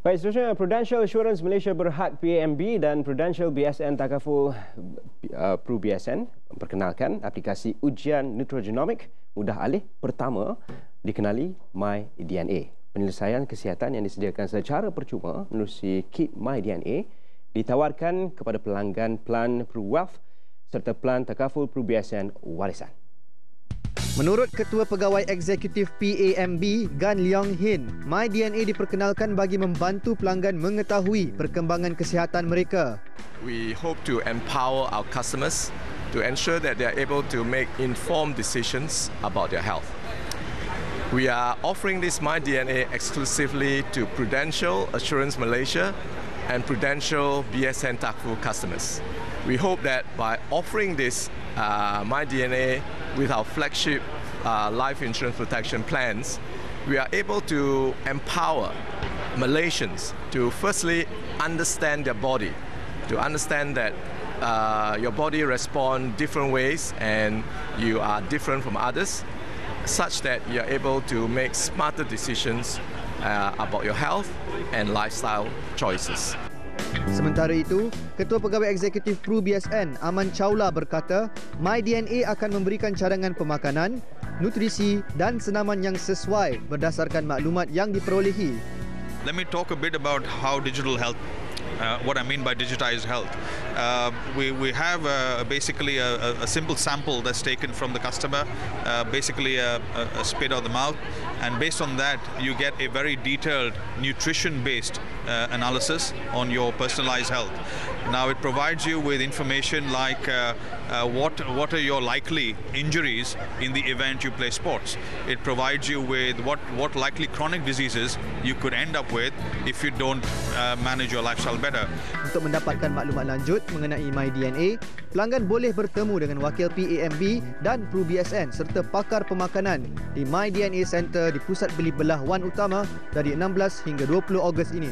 Baik, seterusnya Prudential Assurance Malaysia Berhad PAMB dan Prudential BSN Takaful uh, Pru BSN memperkenalkan aplikasi ujian neutrogenomic mudah alih pertama dikenali MyDNA. Penyelesaian kesihatan yang disediakan secara percuma menerusi kit MyDNA ditawarkan kepada pelanggan plan Pru Wealth serta plan Takaful Pru BSN Warisan. Menurut Ketua Pegawai Eksekutif PAMB, Gan Leong Hin, MyDNA diperkenalkan bagi membantu pelanggan mengetahui perkembangan kesihatan mereka. We hope to empower our customers to ensure that they are able to make informed decisions about their health. We are offering this MyDNA exclusively to Prudential Assurance Malaysia and Prudential BSN Takfu customers. We hope that by offering this uh, MyDNA with our flagship uh, life insurance protection plans, we are able to empower Malaysians to firstly understand their body, to understand that uh, your body responds different ways and you are different from others, such that you are able to make smarter decisions uh, about your health and lifestyle choices. Sementara itu, Ketua Pegawai Eksekutif Pru BSN, Aman Chawla berkata, MyDNA akan memberikan cadangan pemakanan, nutrisi dan senaman yang sesuai berdasarkan maklumat yang diperolehi. Let me talk a bit about how digital health uh, what I mean by digitized health. Uh, we, we have uh, basically a, a, simple sample that's taken from the customer, uh, basically a, a, spit of the mouth, and based on that, you get a very detailed nutrition based uh, analysis on your personalized health. Now, it provides you with information like uh, what, what are your likely injuries in the event you play sports. It provides you with what, what likely chronic diseases you could end up with if you don't manage your lifestyle better. better. Untuk mendapatkan maklumat lanjut mengenai MyDNA, pelanggan boleh bertemu dengan wakil PAMB dan Pru BSN serta pakar pemakanan di MyDNA Center di Pusat Beli Belah Wan Utama dari 16 hingga 20 Ogos ini.